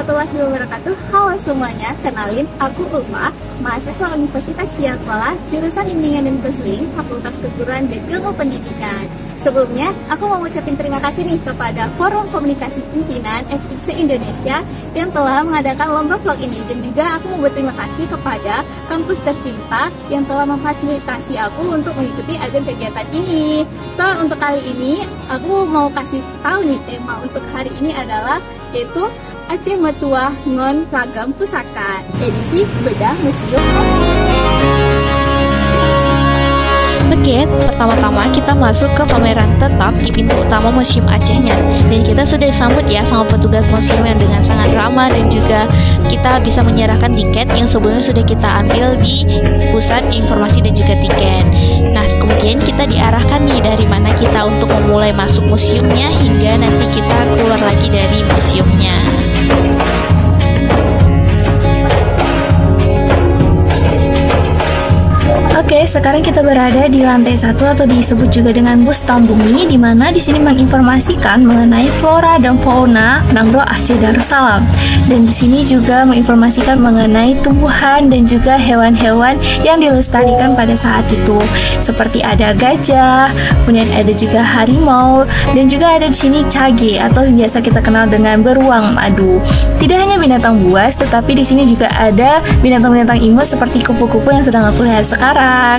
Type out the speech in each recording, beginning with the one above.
warahmatullahi wabarakatuh. Halo semuanya, kenalin aku Ulfa Mahasiswa Universitas Syarfala Jurusan Bimbingan dan Konseling Fakultas Keguruan dan Ilmu Pendidikan. Sebelumnya, aku mau ucapin terima kasih nih kepada Forum Komunikasi Pimpinan FIC Indonesia yang telah mengadakan lomba vlog ini. Dan juga aku mau berterima kasih kepada kampus tercinta yang telah memfasilitasi aku untuk mengikuti ajang kegiatan ini. So, untuk kali ini aku mau kasih tahu nih tema untuk hari ini adalah yaitu Aceh Metua Ngon Ragam Pusaka edisi Bedah Museum Oke, pertama-tama kita masuk ke pameran tetap di pintu utama Museum Acehnya. Dan kita sudah disambut ya sama petugas museum yang dengan sangat ramah Dan juga kita bisa menyerahkan tiket yang sebelumnya sudah kita ambil di pusat informasi dan juga tiket. Nah, kemudian kita diarahkan nih dari mana kita untuk memulai masuk museumnya Hingga nanti kita keluar lagi dari museumnya Oke, sekarang kita berada di lantai satu atau disebut juga dengan bus bumi, di mana di sini menginformasikan mengenai flora dan fauna Nangro Aceh Darussalam. Dan di sini juga menginformasikan mengenai tumbuhan dan juga hewan-hewan yang dilestarikan pada saat itu, seperti ada gajah, kemudian ada juga harimau, dan juga ada di sini cage atau biasa kita kenal dengan beruang madu. Tidak hanya binatang buas, tetapi di sini juga ada binatang-binatang imut seperti kupu-kupu yang sedang aku lihat sekarang.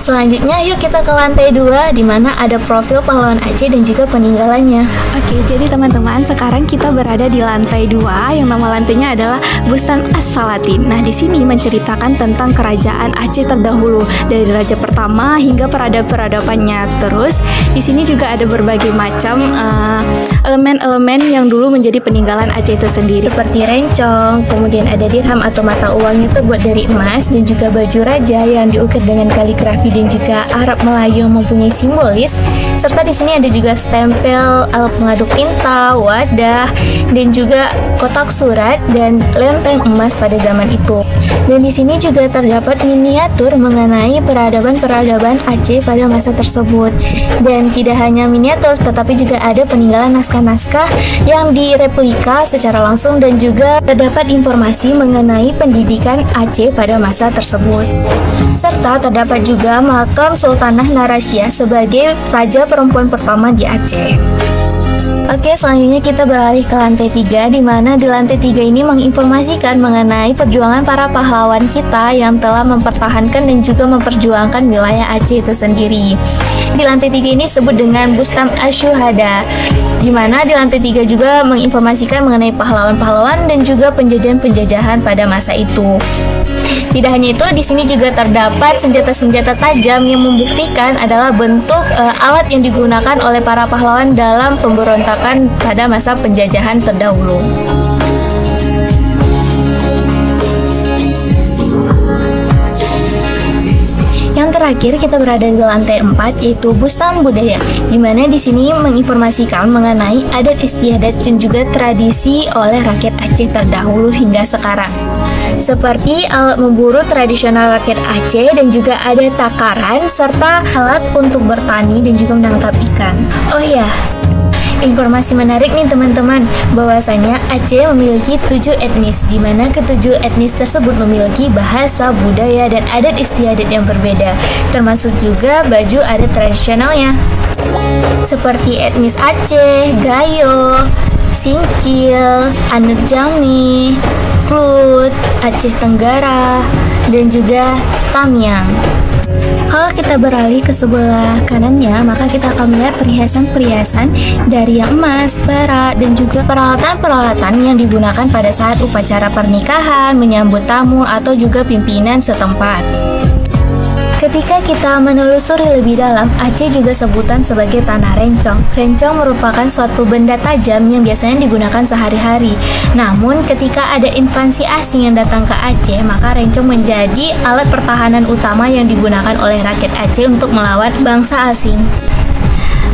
Selanjutnya yuk kita ke lantai 2 di mana ada profil pahlawan Aceh dan juga peninggalannya. Oke, jadi teman-teman, sekarang kita berada di lantai 2 yang nama lantainya adalah Bustan As-Salatin. Nah, di sini menceritakan tentang kerajaan Aceh terdahulu dari raja pertama hingga peradaban-peradabannya. Terus di sini juga ada berbagai macam uh, elemen-elemen yang dulu menjadi peninggalan Aceh itu sendiri seperti rencong, kemudian ada dirham atau mata uangnya terbuat dari emas dan juga baju raja yang diukir dengan kaligrafi dan juga Arab Melayu mempunyai simbolis. Serta di sini ada juga stempel alat pengaduk tinta, wadah, dan juga kotak surat dan lempeng emas pada zaman itu. Dan di sini juga terdapat miniatur mengenai peradaban-peradaban Aceh pada masa tersebut. Dan tidak hanya miniatur, tetapi juga ada peninggalan naskah-naskah yang direplika secara langsung dan juga terdapat informasi mengenai pendidikan Aceh pada masa tersebut. Serta terdapat juga makam Sultanah Narasya sebagai raja perempuan pertama di Aceh. Oke, selanjutnya kita beralih ke lantai 3 di mana di lantai 3 ini menginformasikan mengenai perjuangan para pahlawan kita yang telah mempertahankan dan juga memperjuangkan wilayah Aceh itu sendiri. Di lantai 3 ini disebut dengan Bustam Asyuhada di mana di lantai 3 juga menginformasikan mengenai pahlawan-pahlawan dan juga penjajahan-penjajahan pada masa itu. Tidak hanya itu, di sini juga terdapat senjata-senjata tajam yang membuktikan adalah bentuk uh, alat yang digunakan oleh para pahlawan dalam pemberontakan pada masa penjajahan terdahulu. Yang terakhir kita berada di lantai 4 yaitu Bustan Budaya, di mana di sini menginformasikan mengenai adat istiadat dan juga tradisi oleh rakyat Aceh terdahulu hingga sekarang seperti alat memburu tradisional rakyat Aceh dan juga ada takaran serta alat untuk bertani dan juga menangkap ikan. Oh ya, Informasi menarik nih teman-teman, bahwasanya Aceh memiliki tujuh etnis, di mana ketujuh etnis tersebut memiliki bahasa, budaya, dan adat istiadat yang berbeda, termasuk juga baju adat tradisionalnya. Seperti etnis Aceh, Gayo, Singkil, Anut Jami, Klut, Aceh Tenggara, dan juga Tamyang. Kalau kita beralih ke sebelah kanannya, maka kita akan melihat perhiasan-perhiasan dari yang emas, perak, dan juga peralatan-peralatan yang digunakan pada saat upacara pernikahan, menyambut tamu, atau juga pimpinan setempat. Ketika kita menelusuri lebih dalam, Aceh juga sebutan sebagai tanah rencong. Rencong merupakan suatu benda tajam yang biasanya digunakan sehari-hari. Namun, ketika ada invasi asing yang datang ke Aceh, maka rencong menjadi alat pertahanan utama yang digunakan oleh rakyat Aceh untuk melawan bangsa asing.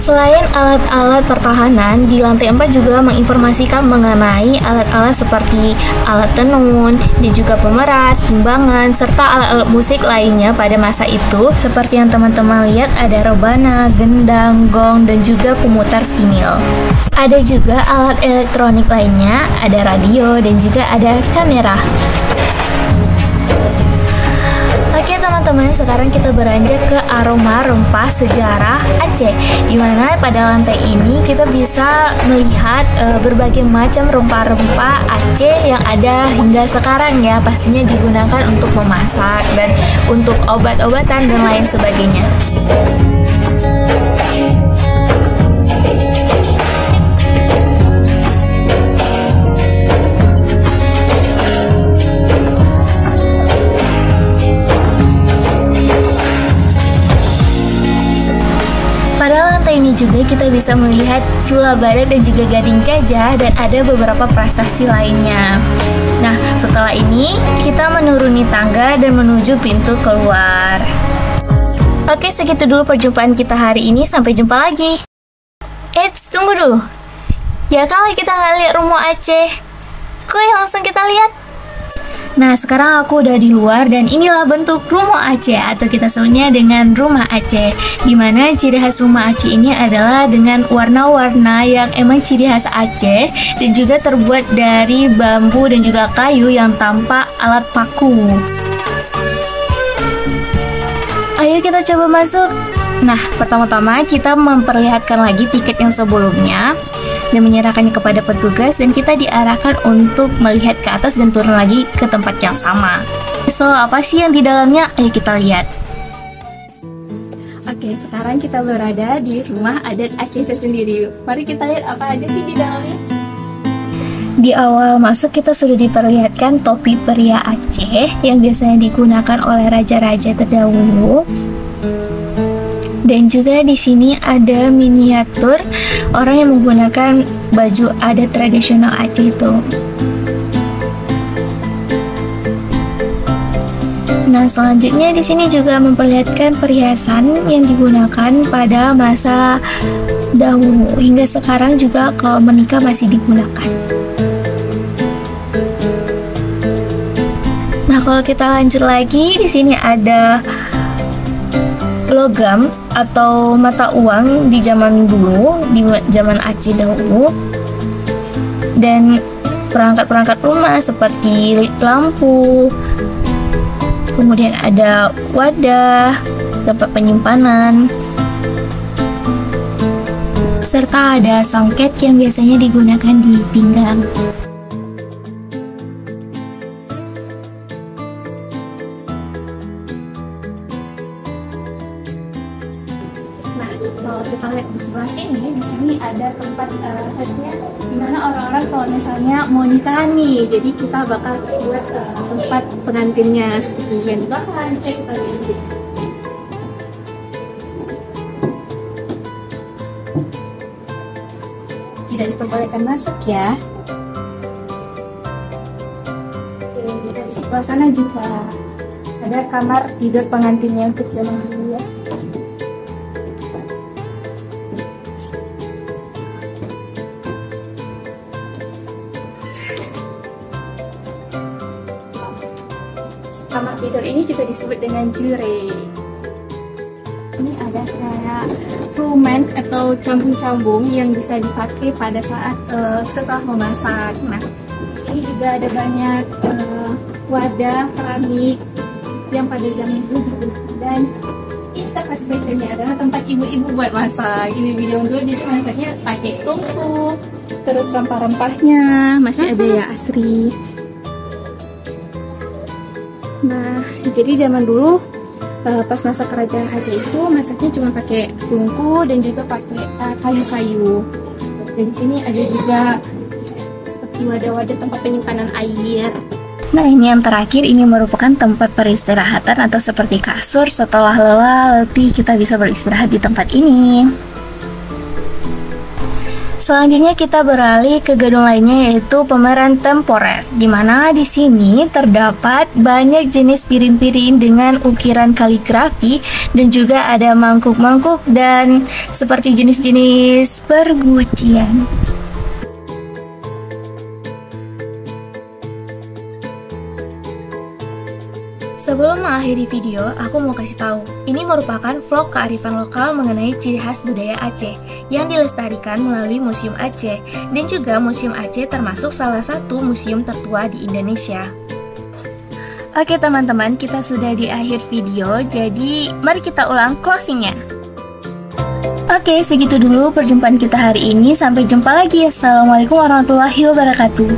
Selain alat-alat pertahanan, di lantai 4 juga menginformasikan mengenai alat-alat seperti alat tenun, dan juga pemeras, timbangan, serta alat-alat musik lainnya pada masa itu. Seperti yang teman-teman lihat ada rebana, gendang, gong, dan juga pemutar vinil. Ada juga alat elektronik lainnya, ada radio, dan juga ada kamera. Teman-teman, sekarang kita beranjak ke aroma rempah sejarah Aceh Di mana pada lantai ini kita bisa melihat e, berbagai macam rempah-rempah Aceh yang ada hingga sekarang ya Pastinya digunakan untuk memasak dan untuk obat-obatan dan lain sebagainya melihat Cula Badak dan juga Gading Gajah dan ada beberapa prestasi lainnya. Nah, setelah ini kita menuruni tangga dan menuju pintu keluar. Oke, segitu dulu perjumpaan kita hari ini. Sampai jumpa lagi. Eits, tunggu dulu. Ya kali kita nggak lihat rumah Aceh. Kok langsung kita lihat? Nah, sekarang aku udah di luar dan inilah bentuk rumah Aceh atau kita sebutnya dengan rumah Aceh. Di mana ciri khas rumah Aceh ini adalah dengan warna-warna yang emang ciri khas Aceh dan juga terbuat dari bambu dan juga kayu yang tanpa alat paku. Ayo kita coba masuk. Nah, pertama-tama kita memperlihatkan lagi tiket yang sebelumnya dan menyerahkannya kepada petugas dan kita diarahkan untuk melihat ke atas dan turun lagi ke tempat yang sama. So, apa sih yang di dalamnya? Ayo kita lihat. Oke, sekarang kita berada di rumah adat Aceh sendiri. Mari kita lihat apa aja sih di dalamnya. Di awal masuk kita sudah diperlihatkan topi pria Aceh yang biasanya digunakan oleh raja-raja terdahulu dan juga di sini ada miniatur orang yang menggunakan baju adat tradisional Aceh itu. Nah, selanjutnya di sini juga memperlihatkan perhiasan yang digunakan pada masa dahulu hingga sekarang juga kalau menikah masih digunakan. Nah, kalau kita lanjut lagi di sini ada logam atau mata uang di zaman dulu, di zaman Aceh dahulu, dan perangkat-perangkat rumah seperti lampu, kemudian ada wadah, tempat penyimpanan, serta ada songket yang biasanya digunakan di pinggang. Jadi kita bakal buat uh, tempat pengantinnya seperti yang di belakang. Tidak diperbolehkan masuk ya. Oke, dan di sebelah sana juga ada kamar tidur pengantinnya untuk jemaah dulu ya. Kamar tidur ini juga disebut dengan jure. Ini ada kayak rumen atau cambung-cambung yang bisa dipakai pada saat uh, setelah memasak. Nah, di sini juga ada banyak uh, wadah keramik yang pada zaman dulu digunakan dan ini tempat spesialnya adalah tempat ibu-ibu buat masak. Ini video dulu jadi masaknya pakai tungku, terus rempah-rempahnya masih ada ya asri. Nah, jadi zaman dulu uh, pas masa kerajaan Aceh itu masaknya cuma pakai tungku dan juga pakai eh, kayu-kayu. Uh, dan di sini ada juga seperti wadah-wadah tempat penyimpanan air. Nah ini yang terakhir ini merupakan tempat peristirahatan atau seperti kasur setelah lelah letih kita bisa beristirahat di tempat ini. Selanjutnya kita beralih ke gedung lainnya yaitu pameran temporer, di mana di sini terdapat banyak jenis piring-piring dengan ukiran kaligrafi dan juga ada mangkuk-mangkuk dan seperti jenis-jenis pergucian. Sebelum mengakhiri video, aku mau kasih tahu, ini merupakan vlog kearifan lokal mengenai ciri khas budaya Aceh yang dilestarikan melalui Museum Aceh dan juga Museum Aceh termasuk salah satu museum tertua di Indonesia. Oke teman-teman, kita sudah di akhir video, jadi mari kita ulang closingnya. Oke, segitu dulu perjumpaan kita hari ini. Sampai jumpa lagi. Assalamualaikum warahmatullahi wabarakatuh.